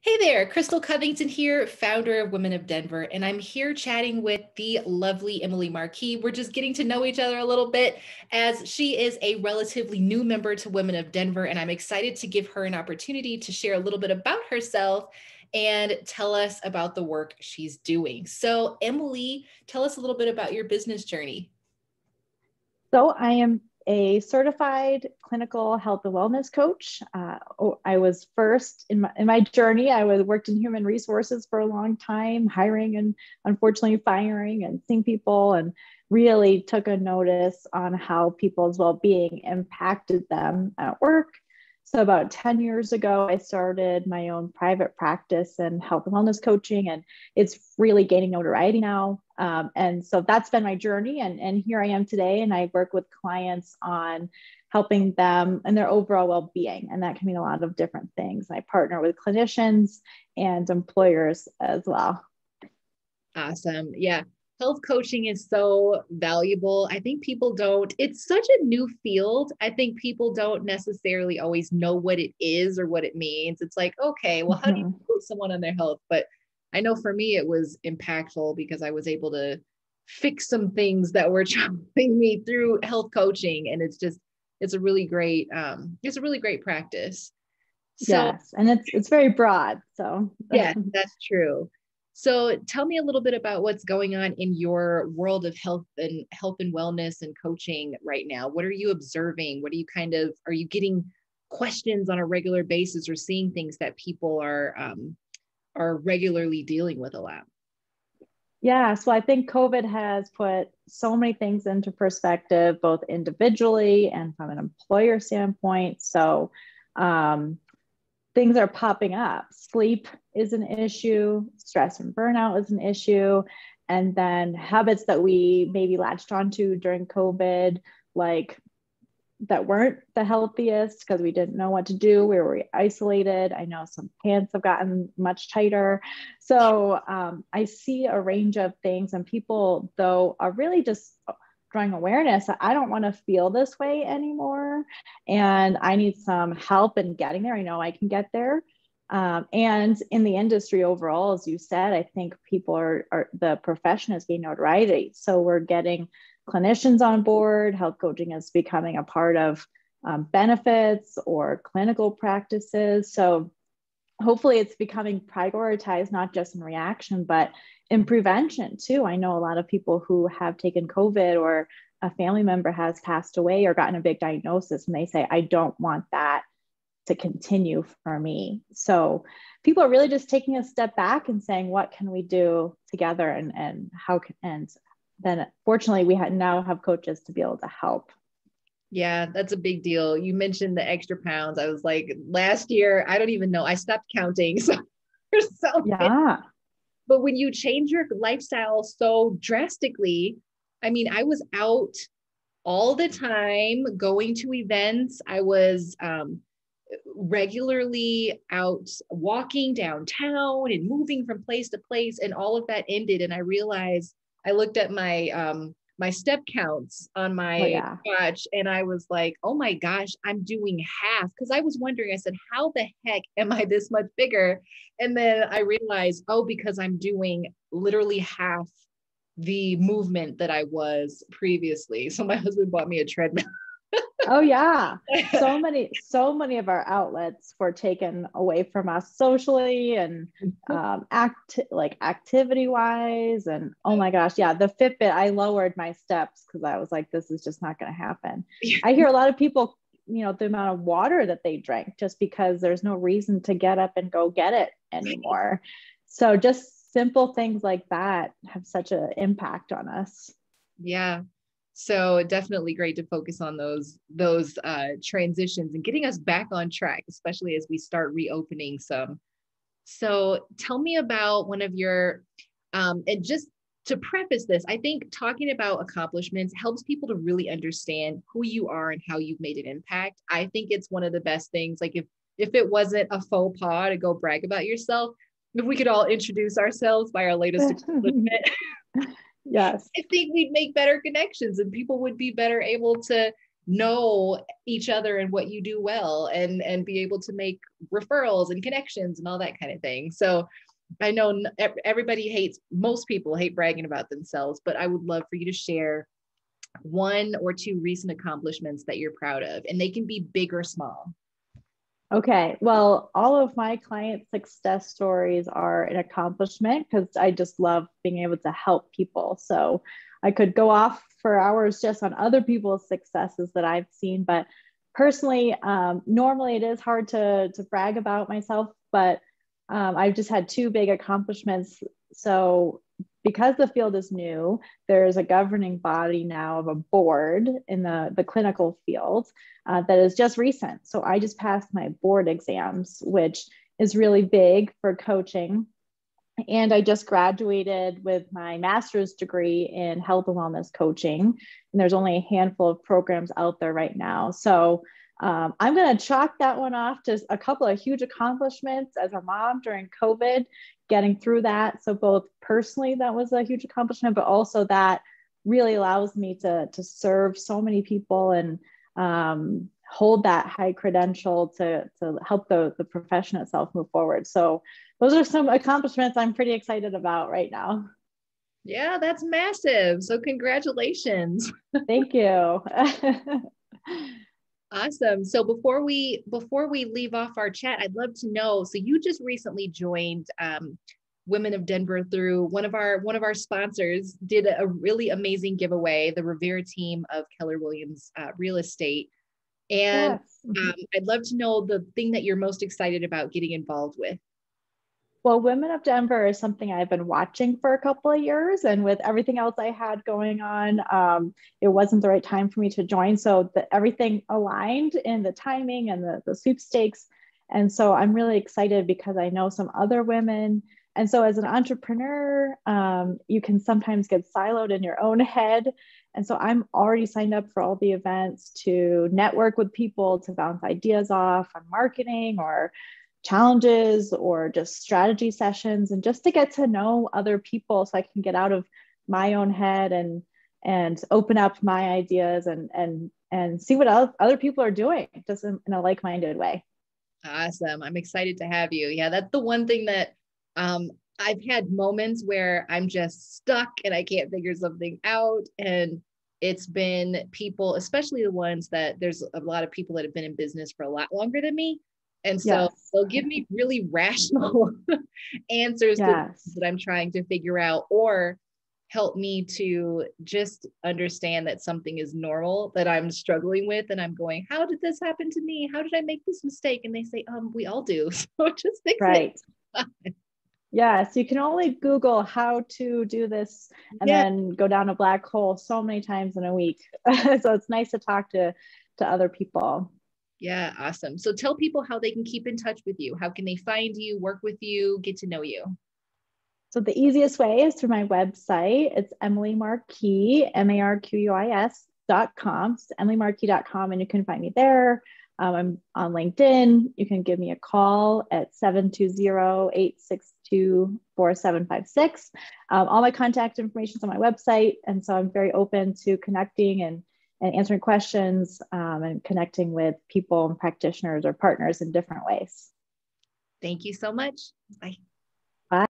Hey there, Krystal Covington here, founder of Women of Denver, and I'm here chatting with the lovely Emily Marquis. We're just getting to know each other a little bit as she is a relatively new member to Women of Denver, and I'm excited to give her an opportunity to share a little bit about herself and tell us about the work she's doing. So, Emily, tell us a little bit about your business journey. So, I am a certified clinical health and wellness coach. Uh, oh, I was first in my, in my journey. I was worked in human resources for a long time, hiring and unfortunately firing and seeing people, and really took a notice on how people's well-being impacted them at work. So about 10 years ago, I started my own private practice and health and wellness coaching, and it's really gaining notoriety now. Um, and so that's been my journey. And, and here I am today, and I work with clients on helping them and their overall well being. And that can mean a lot of different things. I partner with clinicians and employers as well. Awesome. Yeah. Health coaching is so valuable. I think people don't, it's such a new field. I think people don't necessarily always know what it is or what it means. It's like, okay, well, how do you coach mm-hmm. someone on their health? But I know for me, it was impactful because I was able to fix some things that were troubling me through health coaching. And it's just, it's a really great, um, it's a really great practice. So, yes. And it's, it's very broad. So yeah, that's true. So tell me a little bit about what's going on in your world of health and health and wellness and coaching right now. What are you observing? What are you kind of, are you getting questions on a regular basis or seeing things that people are um, are regularly dealing with a lot? Yeah, so I think COVID has put so many things into perspective, both individually and from an employer standpoint. So um, things are popping up. Sleep is an issue, stress and burnout is an issue. And then habits that we maybe latched onto during COVID, like that weren't the healthiest because we didn't know what to do. We were isolated. I know some pants have gotten much tighter. So um, I see a range of things, and people, though, are really just drawing awareness that I don't want to feel this way anymore. And I need some help in getting there. I know I can get there. Um, and in the industry overall, as you said, I think people are, are the profession is gaining notoriety. So we're getting clinicians on board. Health coaching is becoming a part of um, benefits or clinical practices. So hopefully it's becoming prioritized not just in reaction, but in prevention too. I know a lot of people who have taken COVID or a family member has passed away or gotten a big diagnosis and they say, I don't want that to continue for me. So people are really just taking a step back and saying, what can we do together and, and how can, and then fortunately we now have coaches to be able to help. Yeah that's a big deal. You mentioned the extra pounds. I was like last year i don't even know. I stopped counting. So, so yeah. but when you change your lifestyle so drastically i mean i was out all the time going to events. I was um, regularly out walking downtown and moving from place to place and all of that ended and i realized I looked at my um my step counts on my oh, yeah. watch and I was like, oh my gosh, I'm doing half. Cause I was wondering, I said, how the heck am I this much bigger? And then I realized, oh, because I'm doing literally half the movement that I was previously. So my husband bought me a treadmill. Oh yeah. So many so many of our outlets were taken away from us socially and um, act like activity wise and oh my gosh yeah the fitbit i lowered my steps because i was like this is just not going to happen i hear a lot of people you know the amount of water that they drank just because there's no reason to get up and go get it anymore. So just simple things like that have such an impact on us. Yeah so definitely great to focus on those those uh, transitions and getting us back on track especially as we start reopening some. So tell me about one of your um, and just to preface this i think talking about accomplishments helps people to really understand who you are and how you've made an impact. I think it's one of the best things like if if it wasn't a faux pas to go brag about yourself if we could all introduce ourselves by our latest accomplishment Yes. I think we'd make better connections and people would be better able to know each other and what you do well and and be able to make referrals and connections and all that kind of thing so i know everybody hates most people hate bragging about themselves but i would love for you to share one or two recent accomplishments that you're proud of and they can be big or small Okay, well, all of my client success stories are an accomplishment because I just love being able to help people. So I could go off for hours just on other people's successes that I've seen, but personally, um, normally it is hard to to brag about myself, but um, I've just had two big accomplishments. So because the field is new, there's a governing body now of a board in the, the clinical field uh, that is just recent. So I just passed my board exams, which is really big for coaching. And I just graduated with my master's degree in health and wellness coaching. And there's only a handful of programs out there right now. So um, I'm going to chalk that one off to a couple of huge accomplishments as a mom during COVID getting through that. So both personally, that was a huge accomplishment, but also that really allows me to, to serve so many people and um, hold that high credential to, to help the, the profession itself move forward. So those are some accomplishments I'm pretty excited about right now. Yeah, that's massive. So congratulations. Thank you. Awesome. So before we before we leave off our chat, I'd love to know. So you just recently joined um, Women of Denver through one of our one of our sponsors did a really amazing giveaway. The Rivera team of Keller Williams uh, Real Estate, and yes. um, I'd love to know the thing that you're most excited about getting involved with. Well, Women of Denver is something I've been watching for a couple of years, and with everything else I had going on, um, it wasn't the right time for me to join. So the, everything aligned in the timing and the, the sweepstakes. And so I'm really excited because I know some other women. And so as an entrepreneur, um, you can sometimes get siloed in your own head. And so I'm already signed up for all the events to network with people, to bounce ideas off on marketing or challenges or just strategy sessions and just to get to know other people so I can get out of my own head and and open up my ideas and and and see what other people are doing just in, in a like-minded way. Awesome. I'm excited to have you. Yeah, that's the one thing that um, I've had moments where I'm just stuck and I can't figure something out. And it's been people, especially the ones that there's a lot of people that have been in business for a lot longer than me. And so yes. they'll give me really rational answers yes. that I'm trying to figure out, or help me to just understand that something is normal that I'm struggling with. And I'm going, how did this happen to me? How did I make this mistake? And they say, um, we all do. So just fix right. it. Yes, you can only Google how to do this and yeah. then go down a black hole so many times in a week. so it's nice to talk to to other people. Yeah, awesome. So tell people how they can keep in touch with you. How can they find you, work with you, get to know you? So the easiest way is through my website. It's Emily Marquis, M-A-R-Q-U-I-S dot com. It's emilymarquis.com and you can find me there. Um, I'm on LinkedIn. You can give me a call at 720-862-4756. Um, all my contact information is on my website. And so I'm very open to connecting and and answering questions um, and connecting with people and practitioners or partners in different ways. Thank you so much. Bye.